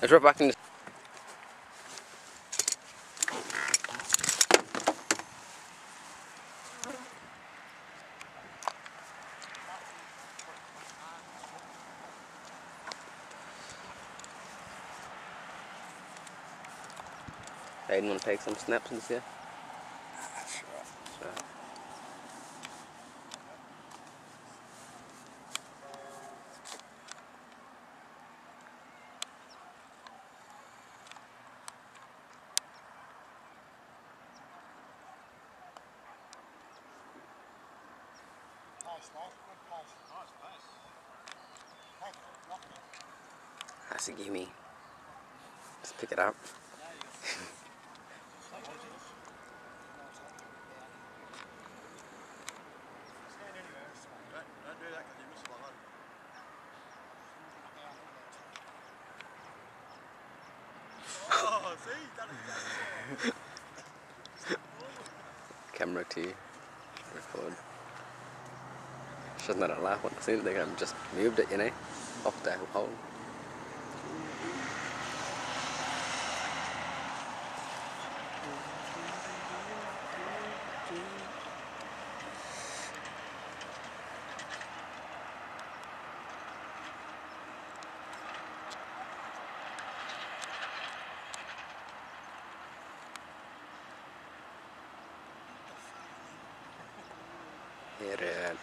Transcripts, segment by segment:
Let's drop back in the... Aiden want to take some snaps in this here? Sure. Nice, mate. Good place. Nice place. Hey, lock it. That's a gimme. Let's pick it up. Stand anywhere. it's fine. Don't, don't do that because you miss my load. Down, Oh, see? Done it. Camera T, record. Shouldn't it laugh when I seen it. They just moved it, you know, off the hole. Yeah, right.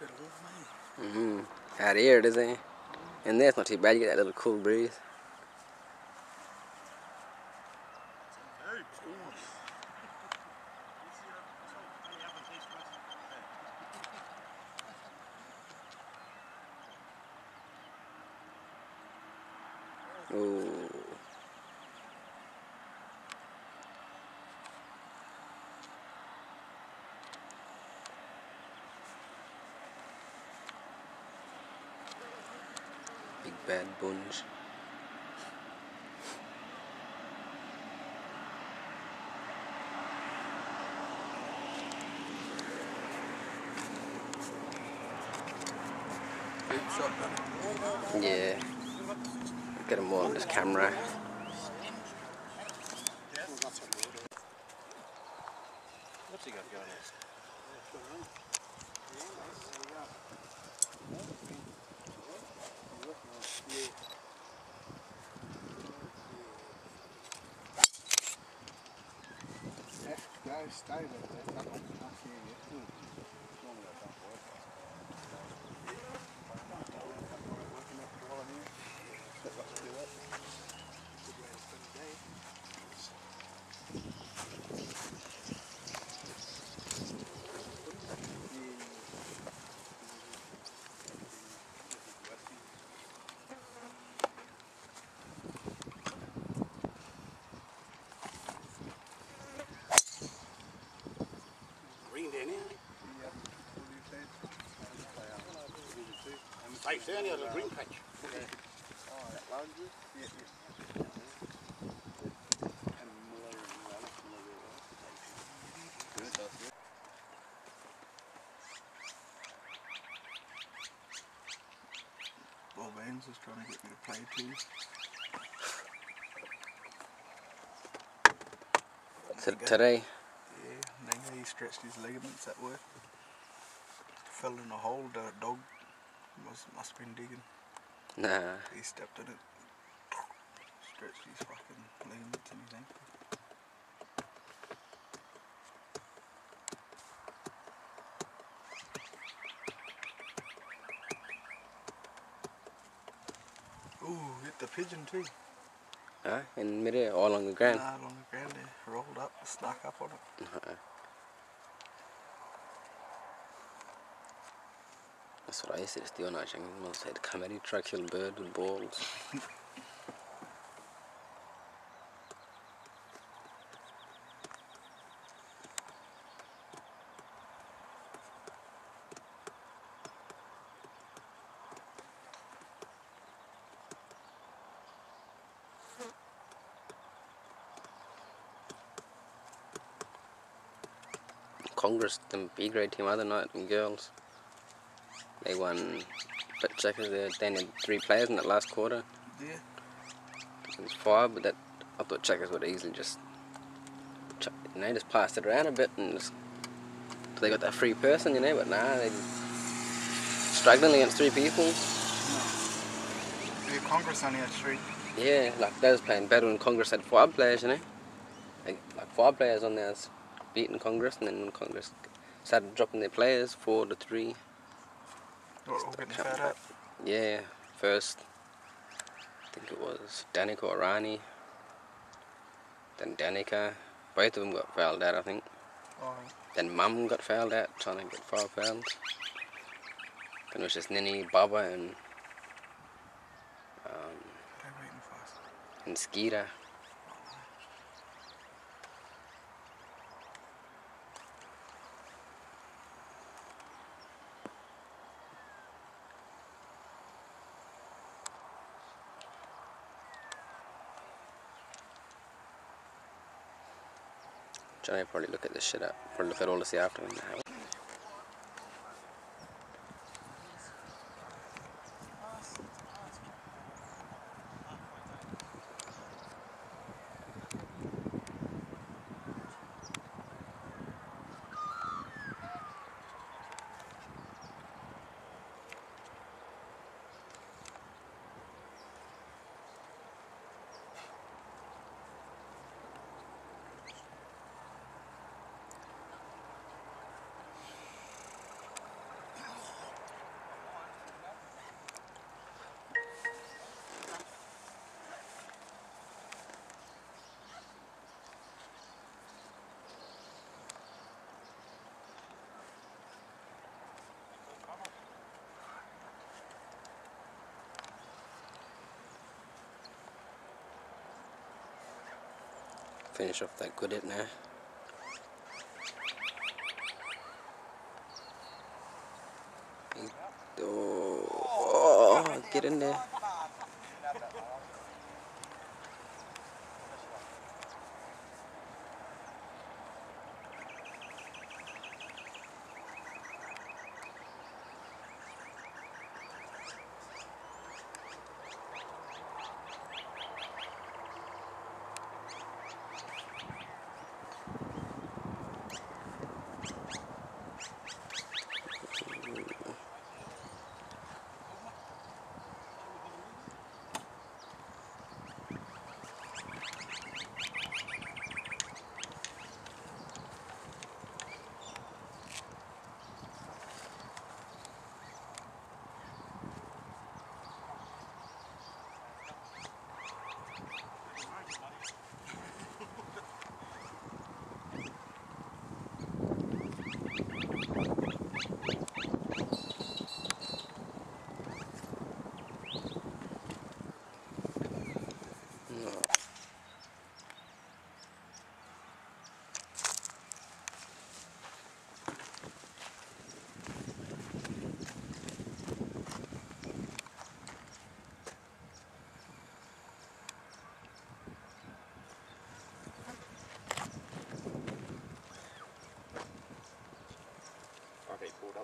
Mm-hmm. Out here it is, eh? And that's not too bad. You get that little cool breeze. Hey, it's warm. Ooh. Big bad bunch. Big shot, done it. Yeah. Get them all on this camera. Stay with it. That one, that's you, yeah. Normally that don't work. Green down here. Safe down here, the green patch. Bob Ends is trying to get me to play too. Today, Yeah, Nenga, he stretched his ligaments at work. Fell in a hole, the dog must, must have been digging. nah. He stepped on it, stretched his fucking ligaments in his ankle. Ooh, hit the pigeon too. Huh? In midair, all on the ground. Nah, on the ground there, rolled up, snuck up on it. Uh-uh. That's That's what I said, it's the owner, Jang Mill said, come any truck, kill bird with balls. Congress, them B-grade team, other night, and girls. They won but checkers there. They had three players in that last quarter. Yeah. It was five, but that I thought checkers would easily just, you know, just passed it around a bit and just, they got that free person, you know. But nah, they struggling against three people. Yeah, Congress only had three. Yeah, like they was playing better when Congress had five players, you know. Like, like five players on there beating Congress, and then when Congress started dropping their players, four to three. They were all getting fed up. Yeah, first, I think it was Danica or Rani. Then Danica. Both of them got fouled out, I think. Oh, Then Mum got fouled out, trying to get five fouls. Then it was just Nini, Baba, and um, they're waiting for us. and Skeeter. Johnny probably look at this shit up. Probably look at all this afternoon. Finish off that good it now. Oh, get in there.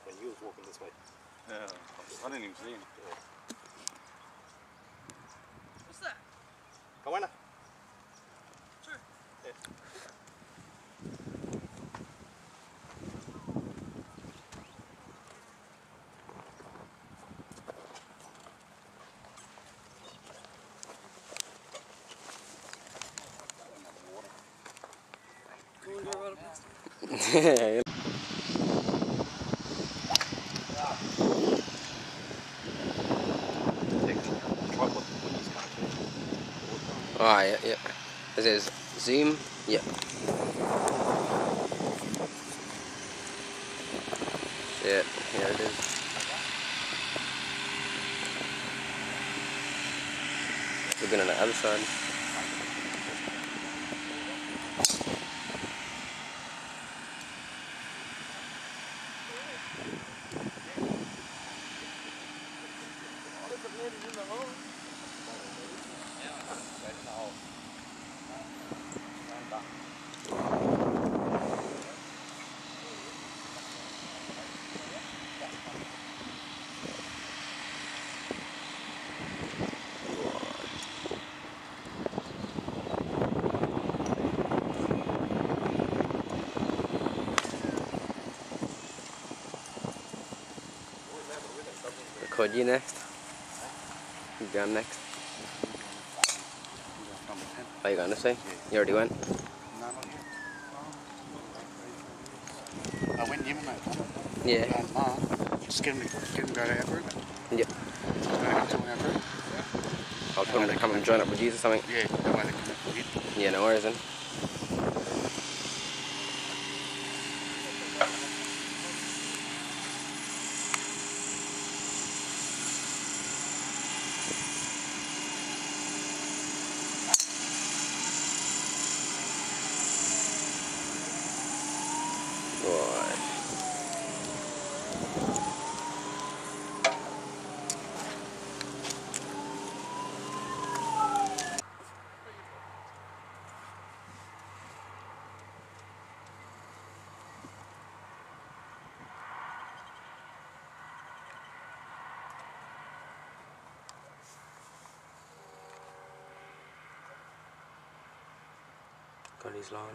When you was walking this way. Yeah, I didn't even see him. What's that? Come on now. Sure. Yeah. Yeah. Oh, yeah, yeah. It zoom. Yeah. Yeah, here it is. Looking on the other side. You next. You going next? Number 10. Are you going to say? You already went? No, not yet. I went mate. Yeah. Just get him to, get him to go to our group. Yep. Go. I'll tell them to come and join up with you or something. Yeah, that way they connect. Yeah, no worries then. Right. Got his line.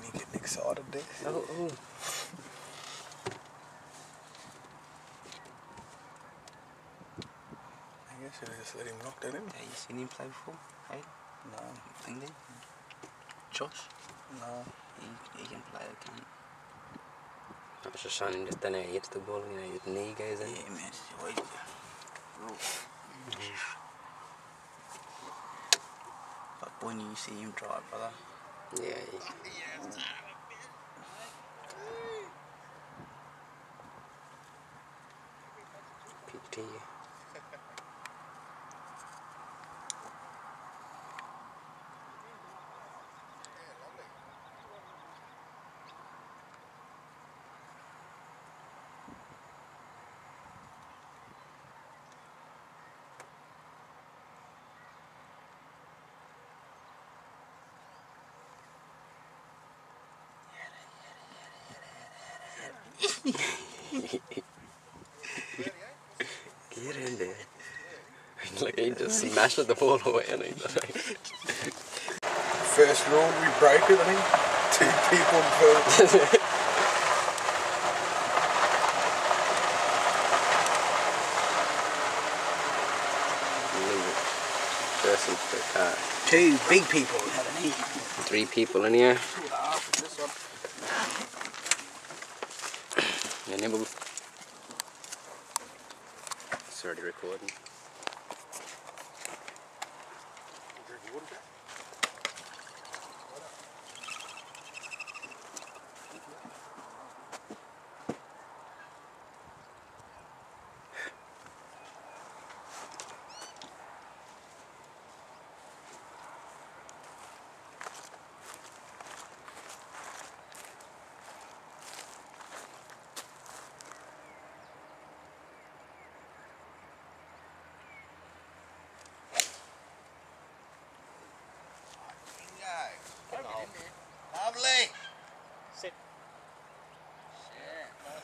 Me getting excited there. Oh, oh. I guess you just let him knock that in. Yeah, you seen him play before? Hey, No, thing there? Josh? no. He, he can play, I can't. I was just trying to just then he hits the ball, you know, his knee goes in. Yeah, man. It's always, Like when you see him drive, brother. Yeah, he, Get in there. Look, he just smashed the ball away and he's like, First rule, we break it, I think. Two people per. person per car. Two big people, haven't he? Three people in here. Yeah, nibble. It's already recording. Lovely. Sit.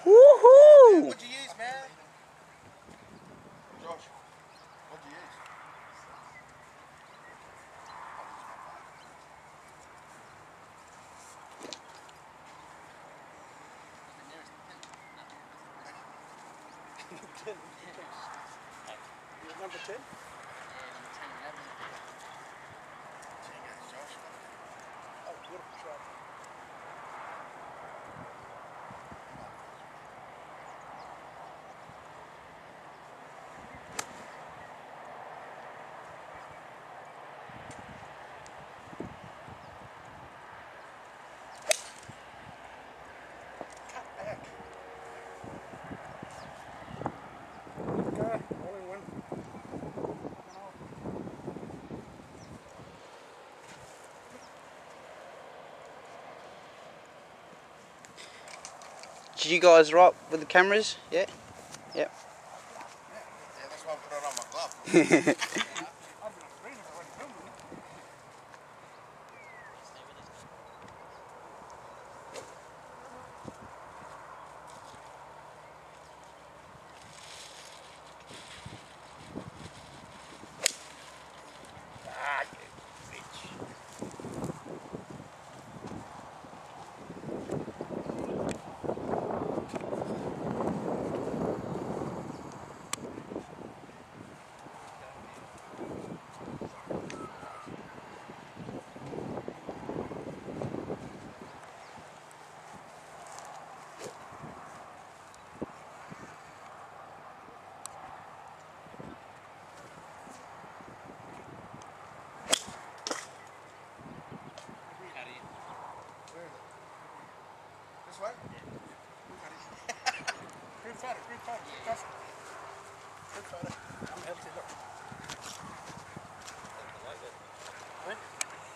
Woohoo! What'd you use, man? Josh, what'd you use? Number 10? Did you guys right with the cameras? Yeah? Yep. Yeah,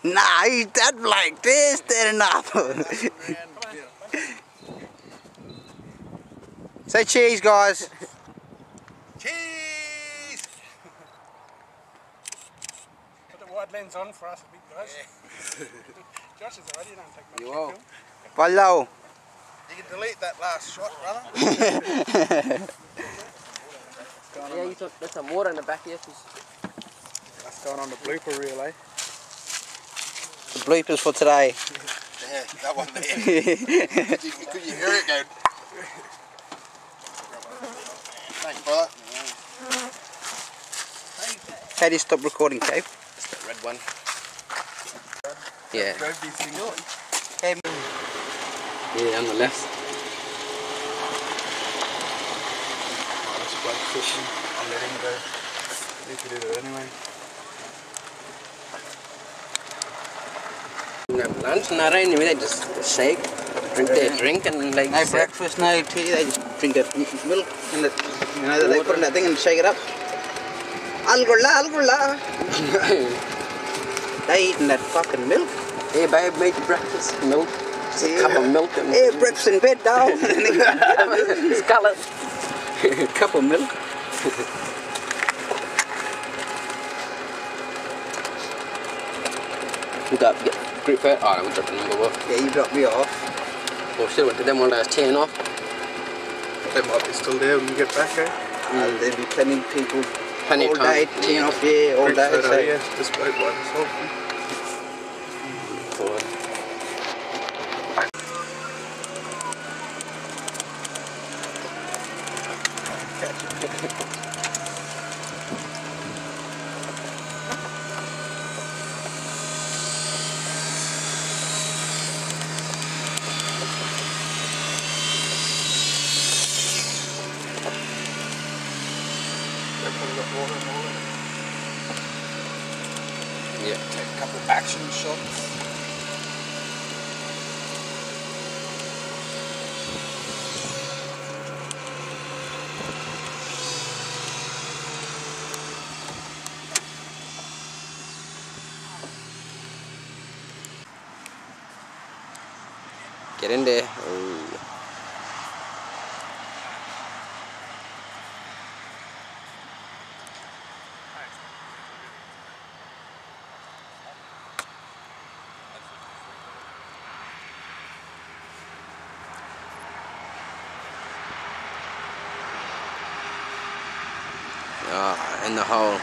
Nah, he's that like this, that enough. Say cheese, guys. Cheese! Put the wide lens on for us, big guys. Josh is already, don't take much. You to will. film. Follow. You can delete that last shot, brother. Yeah, you took, there's some water in the back here. Just That's going on the blooper reel, eh? The bloopers for today. Yeah, that one there. could, you, could you hear it go? Thanks, brother. How do you stop recording, Cave? It's the red one. Yeah. Drove on. Yeah, on the left. Just bloke fishing. I'll let him go. He could do it anyway. We have lunch and that anyway, they just shake, drink their drink and like sit. breakfast, no tea. They just drink that milk and the, you know, they put in that thing and shake it up. Algula, algula. They eating that fucking milk. Hey babe, you breakfast. Milk. Just a cup of milk and Hey, breakfast in bed, down. dog. Scarlet. cup of milk. We got get group photo. Oh, no, we dropped the number one. Yeah, you dropped me off. Oh shit, went to them one last 10 off. They might be still there when we get back, eh? Uh, there'll be plenty of people Plenty all of time. day, teeing off, yeah, all Group day. photo, So. yeah. Just bloke by himself. Forward. Everybody got water and all that. Yeah. Take a couple of action shots. Get in there. Oh. Ah, in the hole.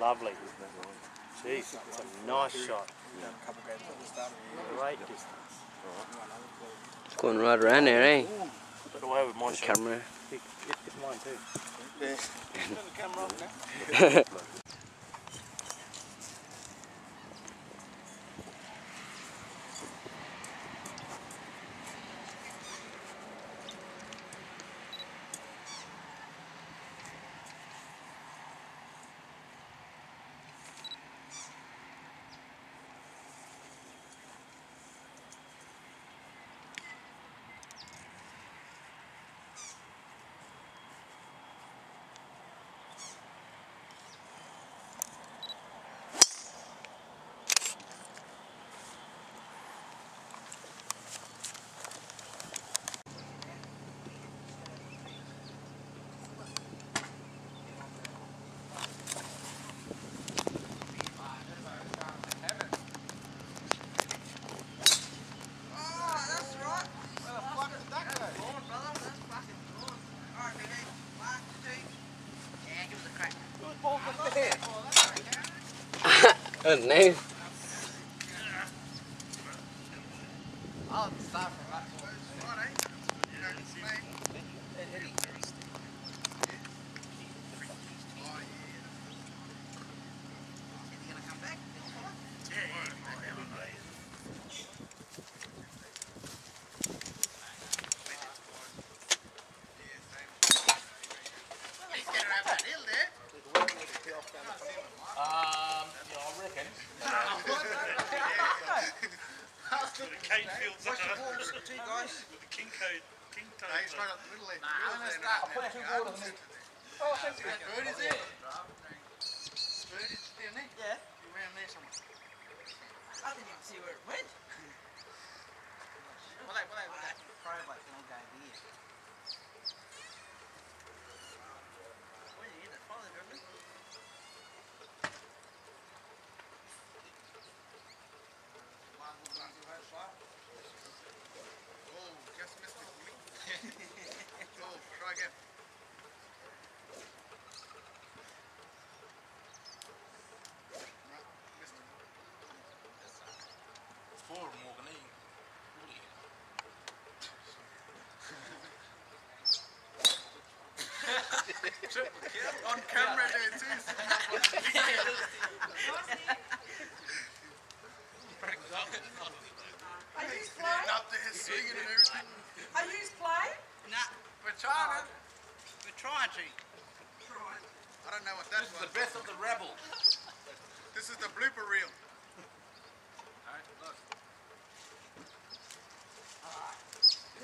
Lovely. Jeez, that's a nice shot. A couple games at the start of the year. Great distance. Going right around there, eh? Got away with my The shot. camera. It, it, it's mine too. Yeah. Good name. Cane fields. What's the balls to you guys? The king code. King Nah, toads. I'm gonna start. I'll put two waters in it. Oh, thank you. Bird is it? Bird is down there? Yeah. You're around there somewhere. I didn't even see where it went. Well, they, well, they, well, they probe like an old guy here. Where did you get that from, Bradley? Oh, just missed it. oh, try again. No, missed it. Four Morgan E. On camera there too. Are you playing? Up there and everything. Are you playing? Nah, We're trying we're trying to. I don't know what that this was. The best of the rebel. This is the blooper reel.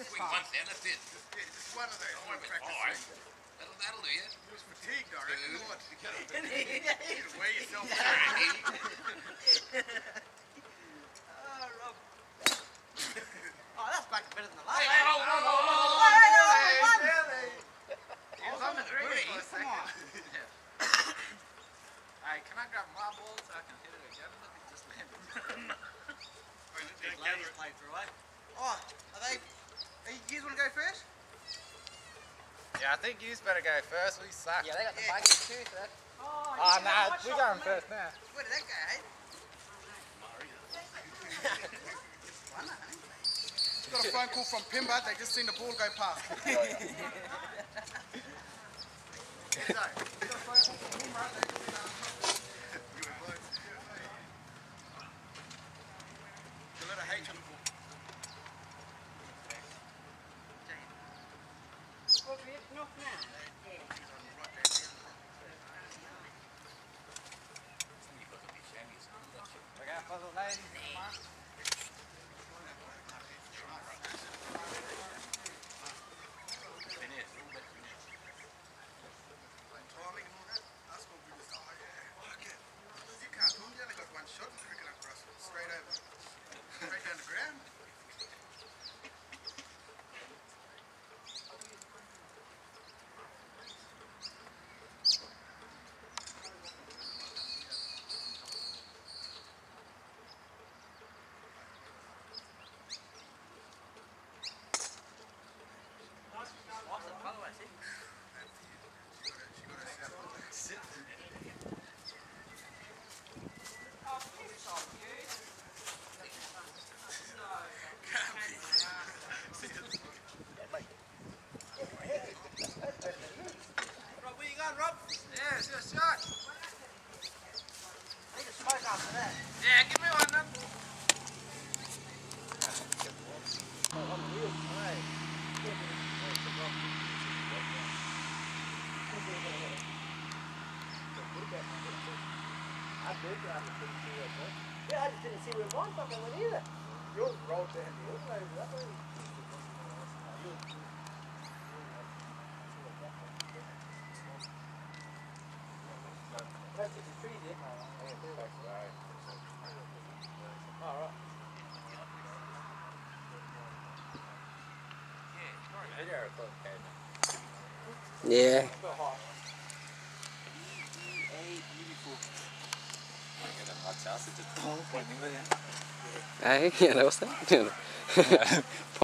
Swing once then, that's it. Yeah, just one of those. Practice. Alright. swing. That'll, that'll do you. He was fatigued, reckon. Two. What? You gotta wear yourself down. Rob. oh, that's back better than the last Hey, one. hold on, hold on, hold on. Hey, hey, hey, Hey, one. Billy. I was on the three. for a Come on. Hey, can I grab my ball so I can hit it again? Let me just land Ladies play through, eh? Oh, are they? Are you, you want to go first? Yeah, I think you better go first. We suck. Yeah, they got the buggy too, so. Oh, Oh, you nah, we're going first now. Where did that go, hey? Just got a phone call from Pimba. They just seen the ball go past. Yeah. Hey, yeah, what's that?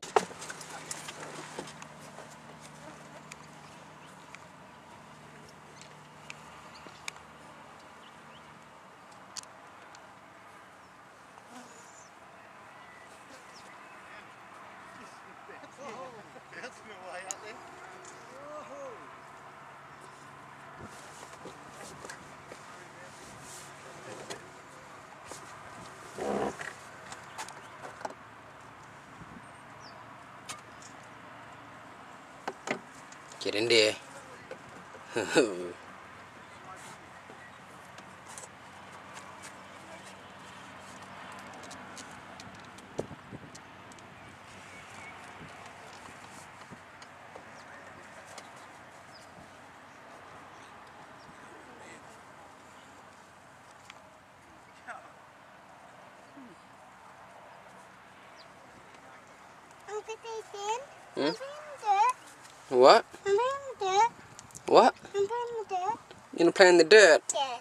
Get in there. Hmm? I'm playing dirt. what? I'm playing dirt. What? I'm playing dirt. You gonna play in the dirt Yes.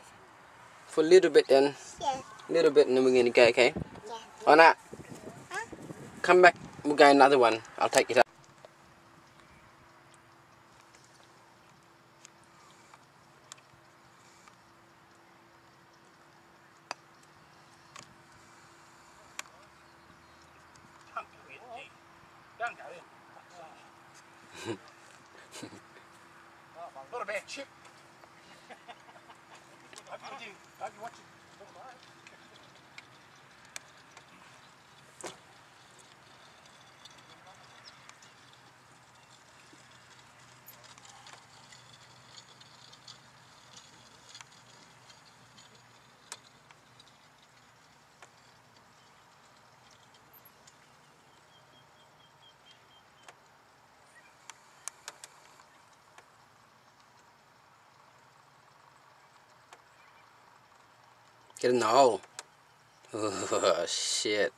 for a little bit then. Yes. A little bit and then we're gonna go, okay? Yes. Or not? Huh? Come back, we'll go another one. I'll take you to Get in the hole. Oh, shit.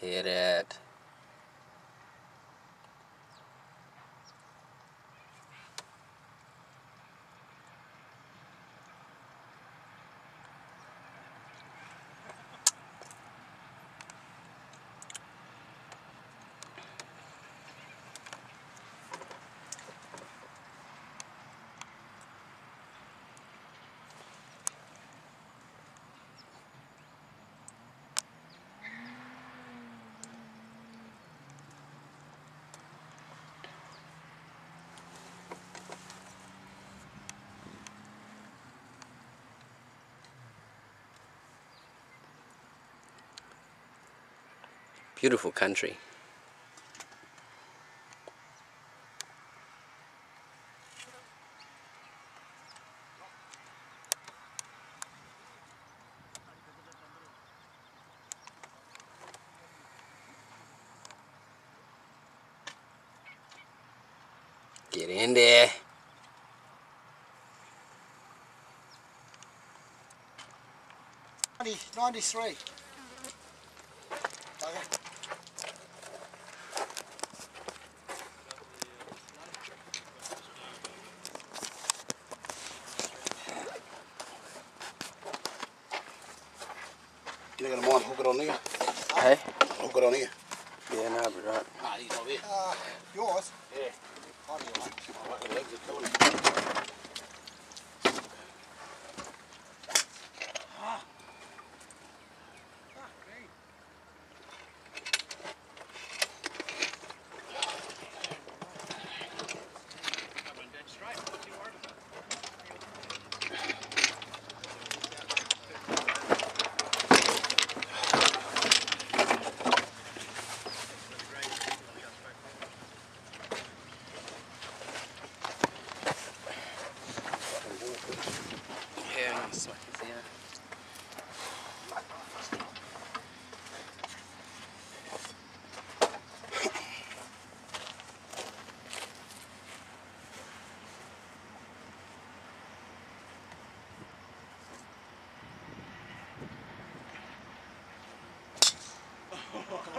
Hit it. Beautiful country. Get in there. Ninety, ninety-three. Okay. You ain't gonna mind hook it on here? Hey? Hook it on here. Yeah, no, but right. Nah, he's not here. Uh, yours? Yeah. Oh, you right. I like the legs are killing me. Yeah, nice. Yeah. Can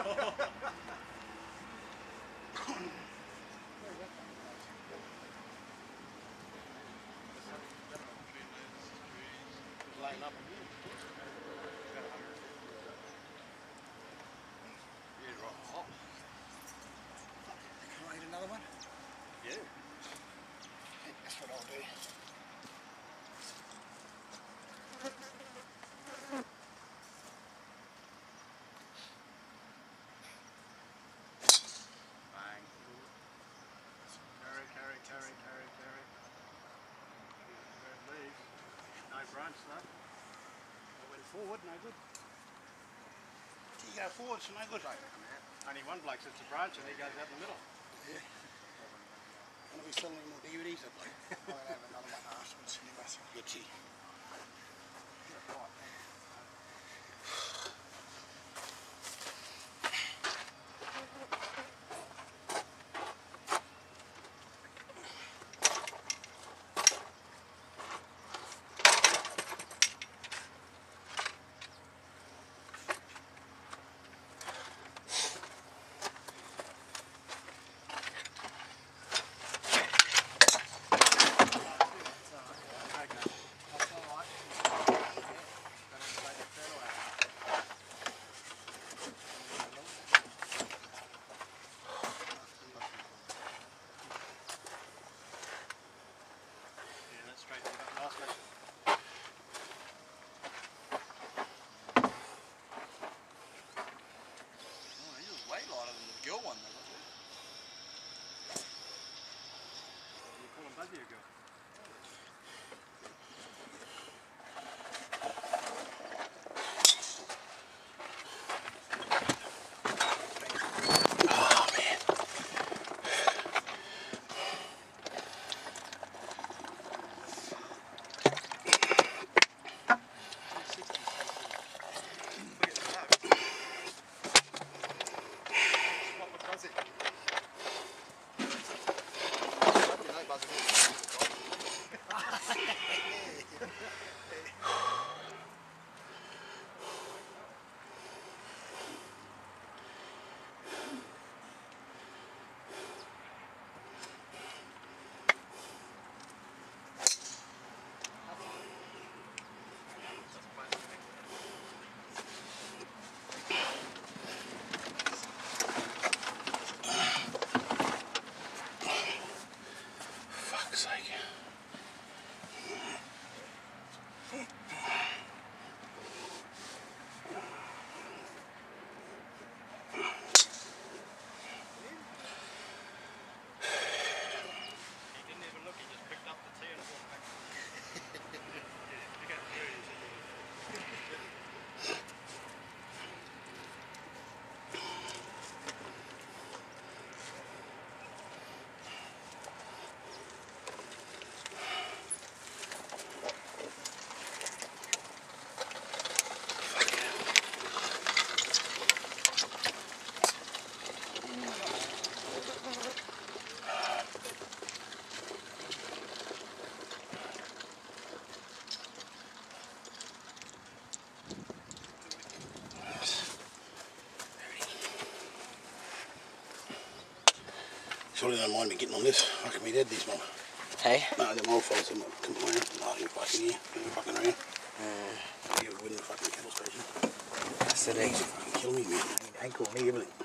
I eat another one? Yeah. That's what I'll do. Branch though. I went forward, no good. You go forward, so no good. Only one bloke sits a branch and he goes out the middle. Yeah. And we selling more DVDs that bloke? I'll have another one afterwards anyway. Good tea. Yeah, that's straight to the last one. Oh, he was way lighter than the girl one though, wasn't he? You call him Surely they don't mind me getting on this. Fucking me dead this one. Hey? No, them old fellas are complaining. No, you fucking here. You fucking around. You wouldn't fucking kettle station. That's the Fucking kill me, man. Ankle, me, everything.